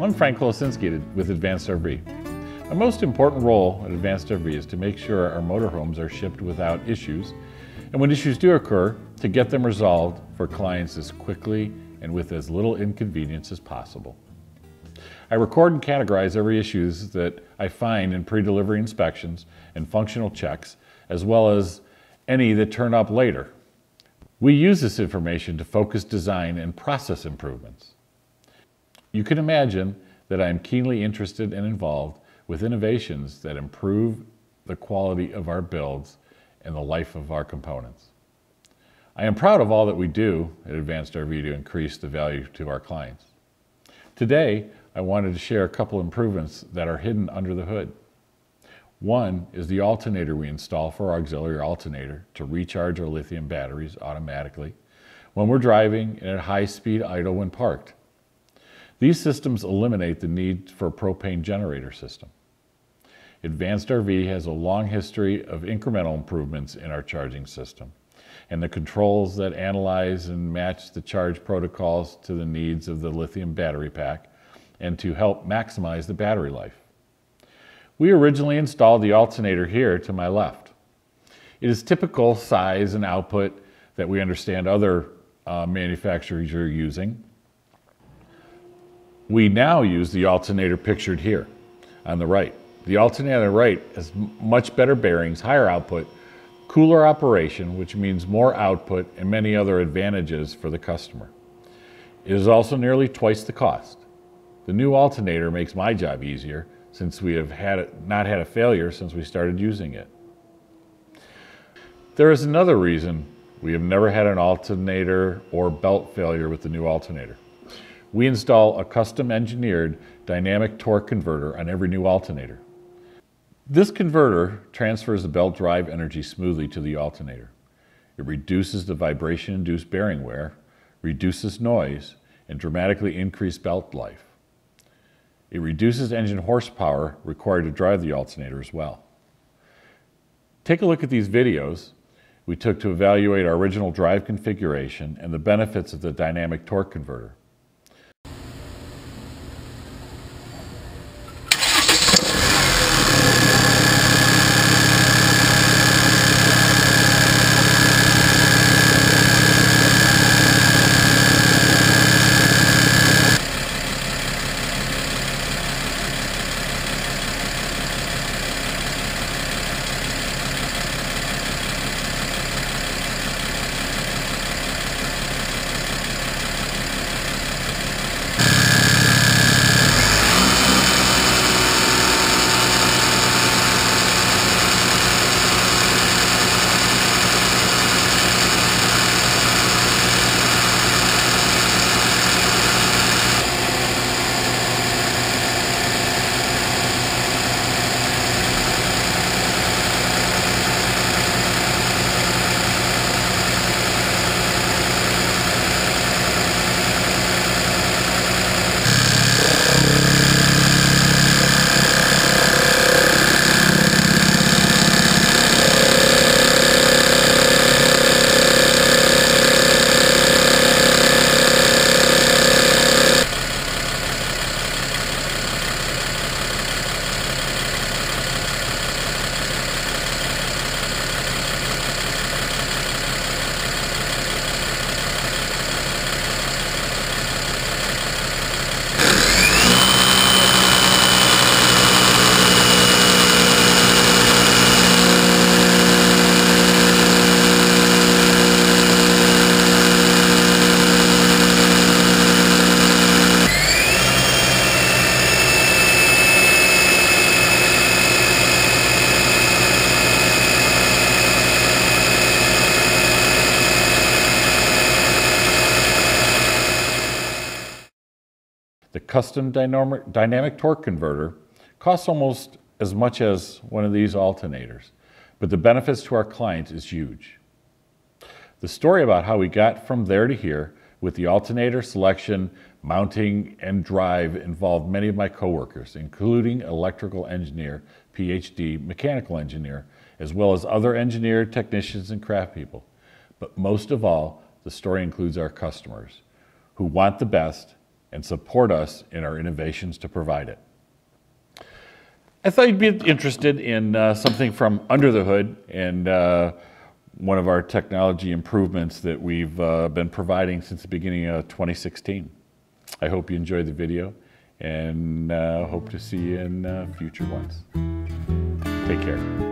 I'm Frank Kolosinski with Advanced RV. Our most important role at Advanced RV is to make sure our motorhomes are shipped without issues, and when issues do occur, to get them resolved for clients as quickly and with as little inconvenience as possible. I record and categorize every issues that I find in pre-delivery inspections and functional checks, as well as any that turn up later. We use this information to focus design and process improvements. You can imagine that I am keenly interested and involved with innovations that improve the quality of our builds and the life of our components. I am proud of all that we do at Advanced RV to increase the value to our clients. Today, I wanted to share a couple improvements that are hidden under the hood. One is the alternator we install for our auxiliary alternator to recharge our lithium batteries automatically when we're driving and at high speed idle when parked. These systems eliminate the need for a propane generator system. Advanced RV has a long history of incremental improvements in our charging system and the controls that analyze and match the charge protocols to the needs of the lithium battery pack and to help maximize the battery life. We originally installed the alternator here to my left. It is typical size and output that we understand other uh, manufacturers are using. We now use the alternator pictured here on the right. The alternator on the right has much better bearings, higher output, cooler operation, which means more output and many other advantages for the customer. It is also nearly twice the cost. The new alternator makes my job easier since we have had not had a failure since we started using it. There is another reason we have never had an alternator or belt failure with the new alternator. We install a custom engineered dynamic torque converter on every new alternator. This converter transfers the belt drive energy smoothly to the alternator. It reduces the vibration-induced bearing wear, reduces noise, and dramatically increases belt life. It reduces engine horsepower required to drive the alternator as well. Take a look at these videos we took to evaluate our original drive configuration and the benefits of the dynamic torque converter. Custom dynamic, dynamic torque converter costs almost as much as one of these alternators, but the benefits to our clients is huge. The story about how we got from there to here with the alternator selection, mounting, and drive involved many of my coworkers, including electrical engineer, PhD, mechanical engineer, as well as other engineer, technicians, and craft people. But most of all, the story includes our customers who want the best and support us in our innovations to provide it. I thought you'd be interested in uh, something from under the hood and uh, one of our technology improvements that we've uh, been providing since the beginning of 2016. I hope you enjoyed the video and uh, hope to see you in uh, future ones. Take care.